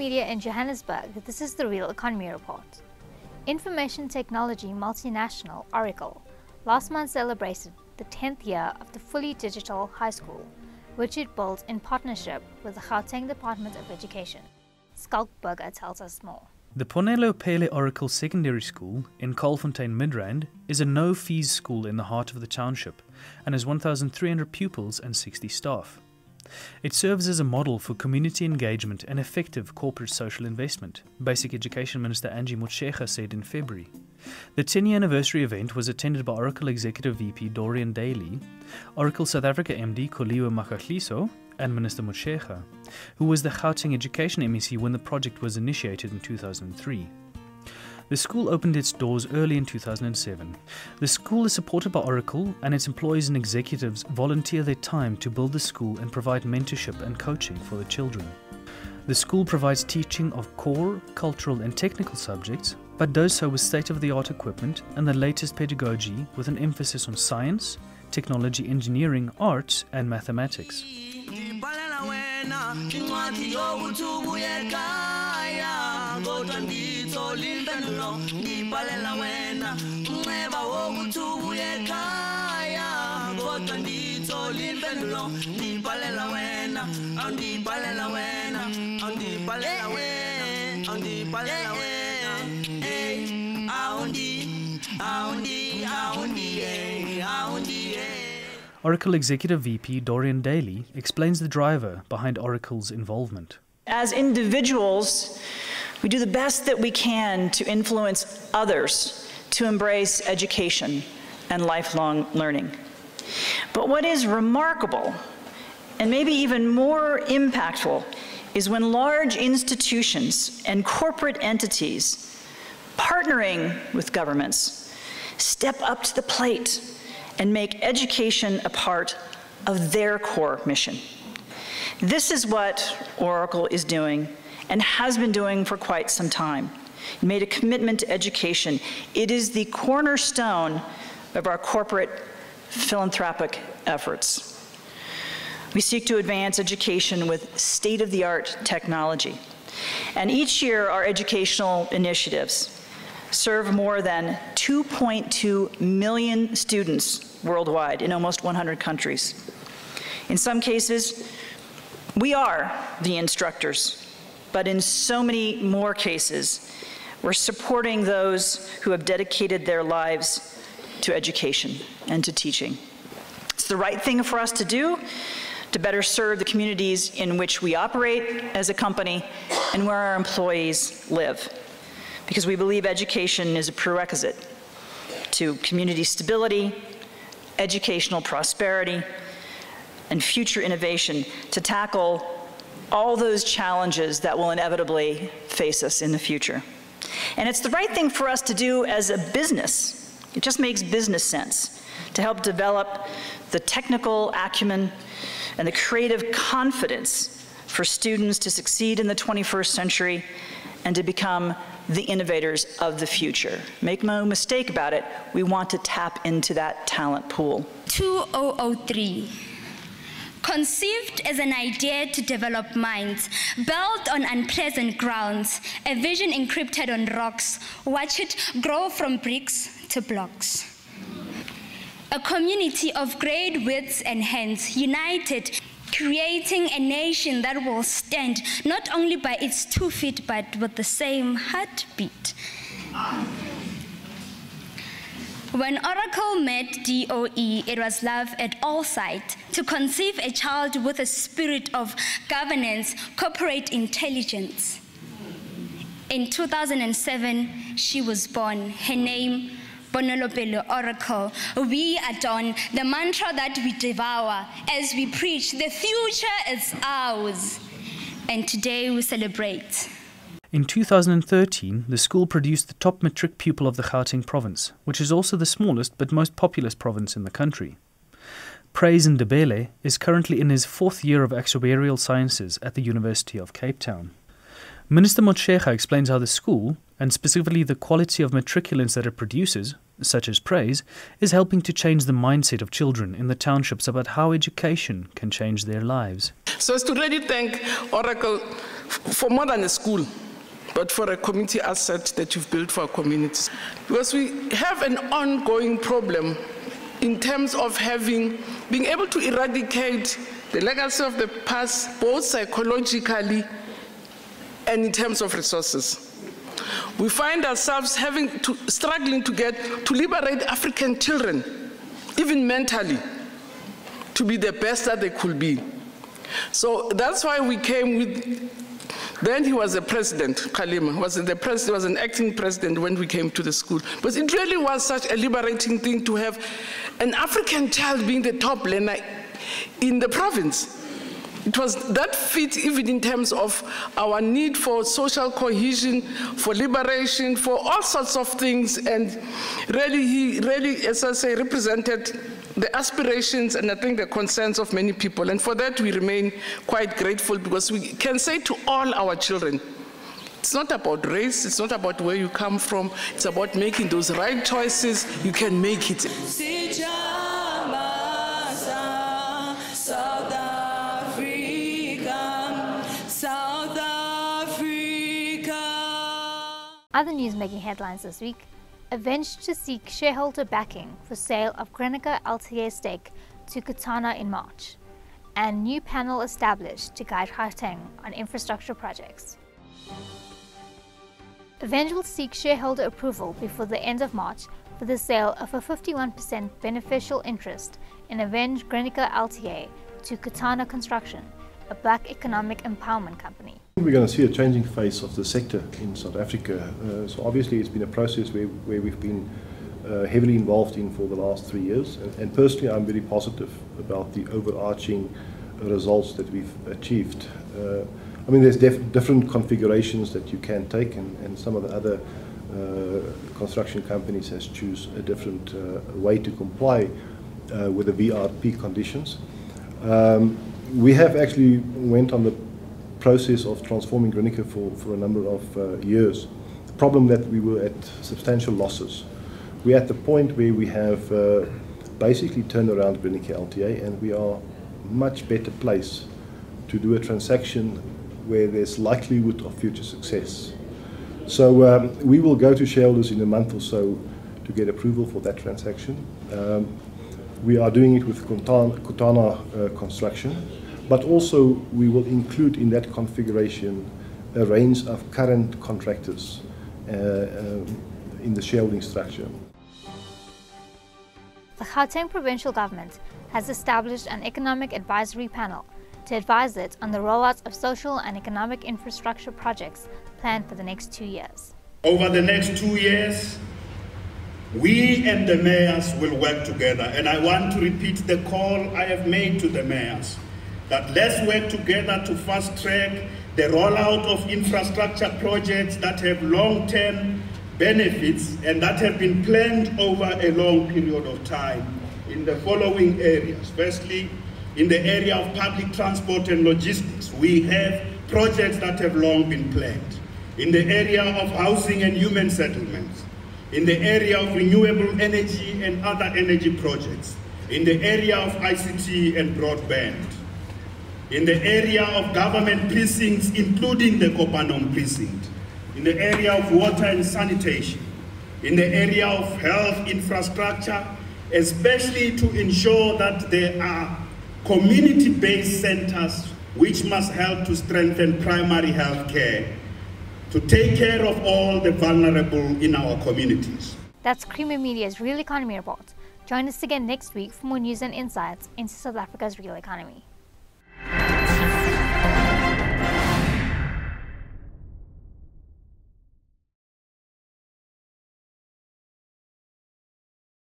in Johannesburg, this is the Real Economy Report. Information technology multinational Oracle last month celebrated the 10th year of the fully digital high school, which it built in partnership with the Gauteng Department of Education. Schalk Burger tells us more. The Ponelopele Oracle Secondary School in Kaalfontein Midrand is a no fees school in the heart of the township and has 1,300 pupils and 60 staff. It serves as a model for community engagement and effective corporate social investment, Basic Education Minister Angie Motshekga said in February. The 10 year anniversary event was attended by Oracle Executive VP Dorian Daley, Oracle South Africa MD Kholiwe Makhohliso, and Minister Motshekga, who was the Gauteng Education MEC when the project was initiated in 2003. The school opened its doors early in 2007. The school is supported by Oracle, and its employees and executives volunteer their time to build the school and provide mentorship and coaching for the children. The school provides teaching of core, cultural, and technical subjects, but does so with state of the art equipment and the latest pedagogy with an emphasis on science, technology, engineering, arts, and mathematics. Kodwa ngithola impendulo ngibhalela wena. Unxeba wokuthi ubuye ekhaya kodwa ngithola impendulo ngibhalela wena. Awundibhalela wena awundibhalela wena awundibhalela wena. Ey awundi awundi awundi awundi Oracle Executive VP Dorian Daley explains the driver behind Oracle's involvement. As individuals, we do the best that we can to influence others to embrace education and lifelong learning. But what is remarkable, and maybe even more impactful, is when large institutions and corporate entities partnering with governments step up to the plate and make education a part of their core mission. This is what Oracle is doing and has been doing for quite some time. It made a commitment to education. It is the cornerstone of our corporate philanthropic efforts. We seek to advance education with state of the art technology. And each year, our educational initiatives serve more than 2.2 million students worldwide in almost 100 countries. In some cases, we are the instructors but in so many more cases, we're supporting those who have dedicated their lives to education and to teaching. It's the right thing for us to do to better serve the communities in which we operate as a company and where our employees live. Because we believe education is a prerequisite to community stability, educational prosperity, and future innovation to tackle all those challenges that will inevitably face us in the future. And it's the right thing for us to do as a business. It just makes business sense to help develop the technical acumen and the creative confidence for students to succeed in the 21st century and to become the innovators of the future. Make no mistake about it, we want to tap into that talent pool. 2003 Conceived as an idea to develop minds, built on unpleasant grounds, a vision encrypted on rocks, watch it grow from bricks to blocks. A community of great wits and hands, united, creating a nation that will stand not only by its two feet, but with the same heartbeat. When Oracle met DOE, it was love at all sight to conceive a child with a spirit of governance, corporate intelligence. In 2007, she was born. Her name, Bonolopelo Oracle. We adorn the mantra that we devour as we preach the future is ours. And today we celebrate. In 2013, the school produced the top matric pupil of the Gauteng province, which is also the smallest but most populous province in the country. Praise Ndebele is currently in his fourth year of actuarial sciences at the University of Cape Town. Minister Motshekga explains how the school, and specifically the quality of matriculants that it produces, such as Praise, is helping to change the mindset of children in the townships about how education can change their lives. So, as to really thank Oracle for more than a school, but for a community asset that you've built for our communities. Because we have an ongoing problem in terms of having, being able to eradicate the legacy of the past, both psychologically and in terms of resources. We find ourselves having to, struggling to get, to liberate African children, even mentally, to be the best that they could be. So that's why we came with then he was a president, Kgalema, was the president, was an acting president when we came to the school. But it really was such a liberating thing to have an African child being the top learner in the province. It was that fit even in terms of our need for social cohesion, for liberation, for all sorts of things. And really, he really, as I say, represented the aspirations and I think the concerns of many people. And for that, we remain quite grateful because we can say to all our children, it's not about race, it's not about where you come from, it's about making those right choices. You can make it. Other news making headlines this week Aveng to seek shareholder backing for sale of Grinaker LTA stake to Kutana in March, and new panel established to guide Gauteng on infrastructure projects. Aveng will seek shareholder approval before the end of March for the sale of a 51% beneficial interest in Aveng Grinaker LTA to Kutana Construction, a black economic empowerment company. We're going to see a changing face of the sector in South Africa. Uh, so obviously it's been a process where, where we've been uh, heavily involved in for the last three years. And, and, personally, I'm very positive about the overarching results that we've achieved. Uh, I mean, there's different configurations that you can take, and, and some of the other uh, construction companies has choose a different uh, way to comply uh, with the VRP conditions. Um, we have actually went on the process of transforming Grinaker for, for a number of uh, years. The problem that we were at substantial losses. We're at the point where we have uh, basically turned around Grinaker LTA and we are much better placed to do a transaction where there's likelihood of future success. So um, we will go to shareholders in a month or so to get approval for that transaction. Um, we are doing it with Kutana, Kutana uh, Construction but also we will include in that configuration a range of current contractors uh, um, in the shareholding structure. The Gauteng provincial government has established an economic advisory panel to advise it on the rollout of social and economic infrastructure projects planned for the next two years. Over the next two years, we and the mayors will work together, and I want to repeat the call I have made to the mayors that let's work together to fast track the rollout of infrastructure projects that have long-term benefits and that have been planned over a long period of time in the following areas. Firstly, in the area of public transport and logistics, we have projects that have long been planned. In the area of housing and human settlements, in the area of renewable energy and other energy projects, in the area of ICT and broadband, in the area of government precincts, including the Kopanong precinct, in the area of water and sanitation, in the area of health infrastructure, especially to ensure that there are community-based centers which must help to strengthen primary health care, to take care of all the vulnerable in our communities. That's Creamer Media's Real Economy Report. Join us again next week for more news and insights into South Africa's real economy.